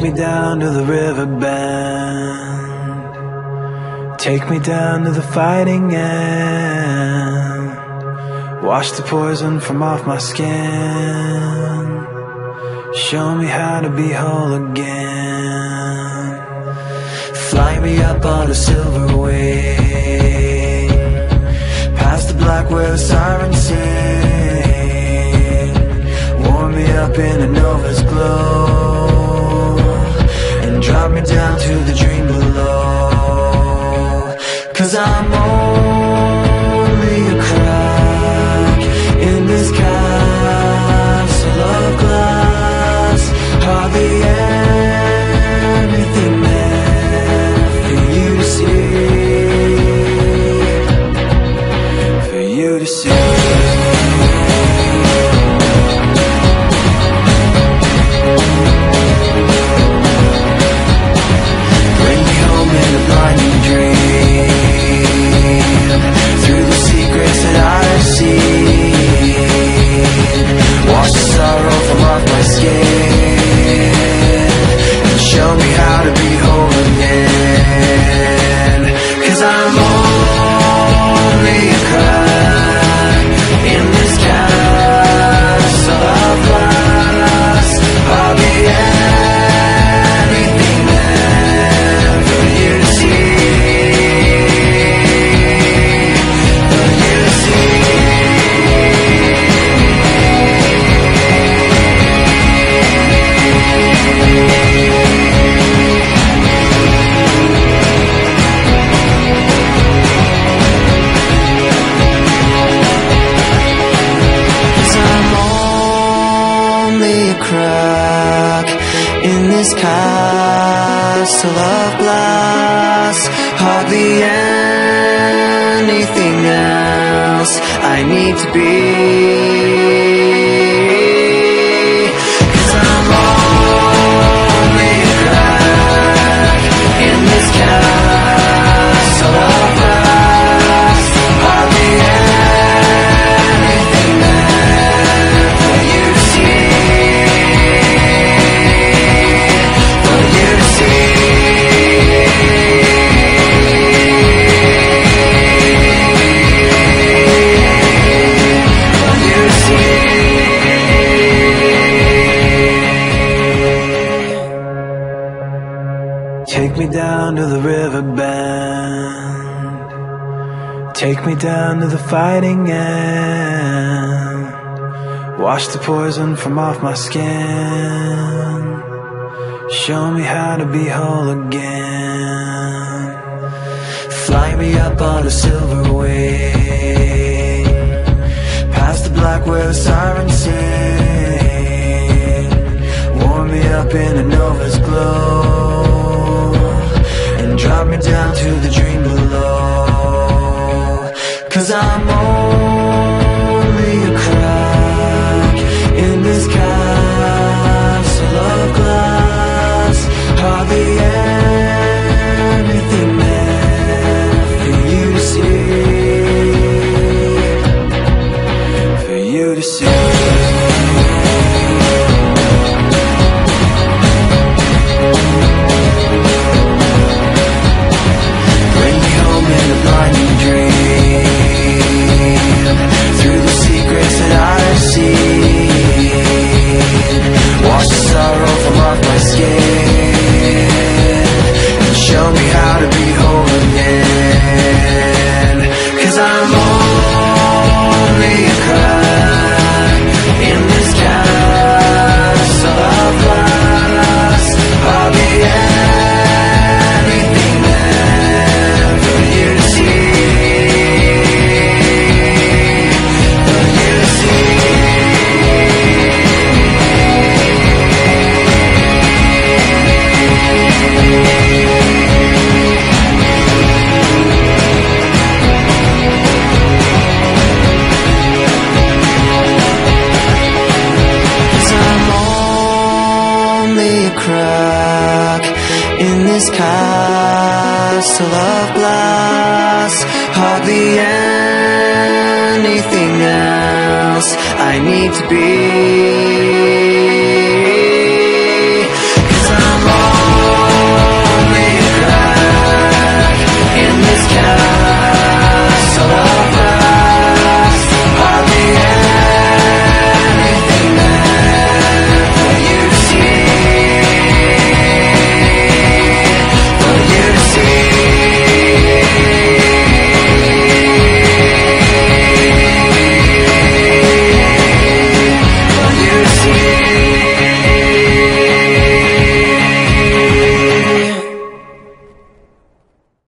Take me down to the river bend. Take me down to the fighting end. Wash the poison from off my skin. Show me how to be whole again. Fly me up on a silver wing. Past the black where the sirens sing. Warm me up in a nova's glow. Drop me down to the dream below. Cause I'm castle of glass. Hardly anything else I need to be. Down to the river bend. Take me down to the fighting end. Wash the poison from off my skin. Show me how to be whole again. Fly me up on a silver wing. Past the black where the sirens sing. Warm me up in a nova's glow. This castle of glass. Hardly anything else I need to be.